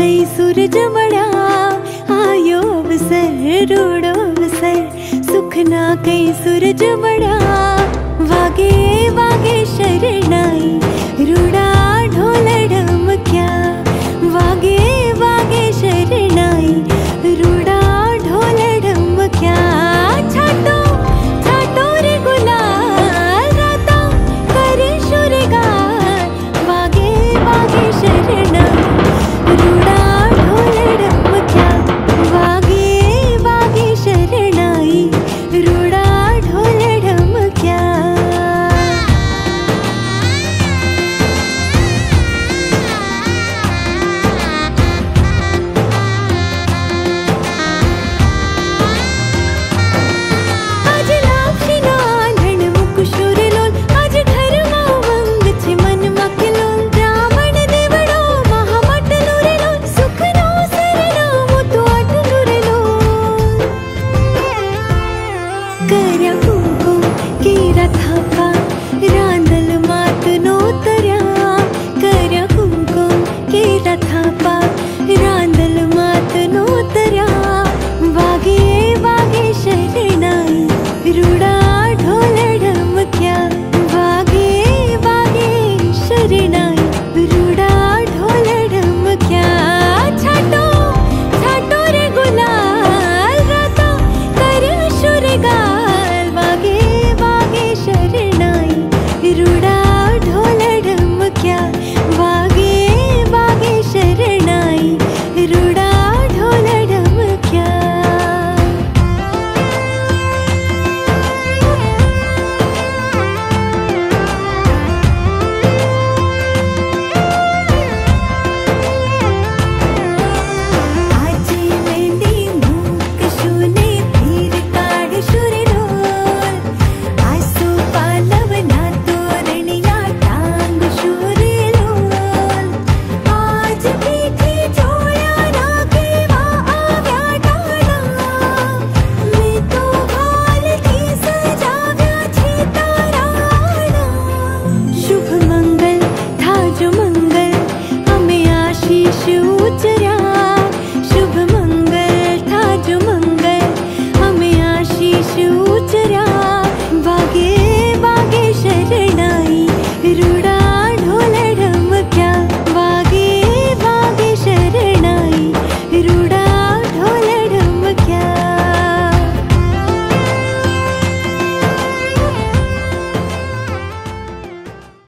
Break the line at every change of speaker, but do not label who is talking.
कई सूरज जा आयो सर रोडो सर सुखना कई सूरज जा वागे वागे शरी